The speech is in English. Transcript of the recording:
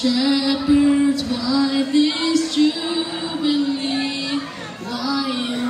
Shepherd's why this Jubilee, why